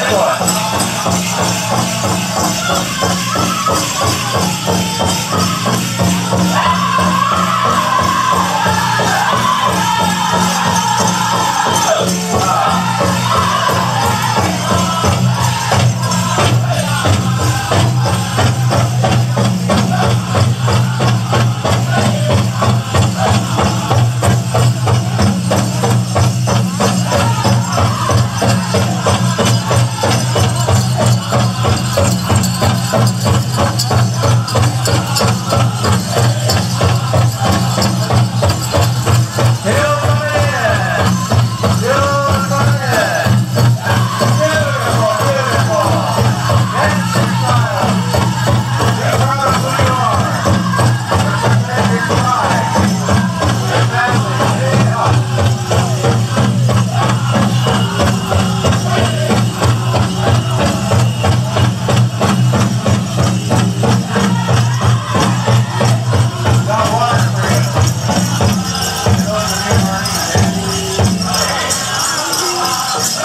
Ah!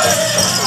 Hey!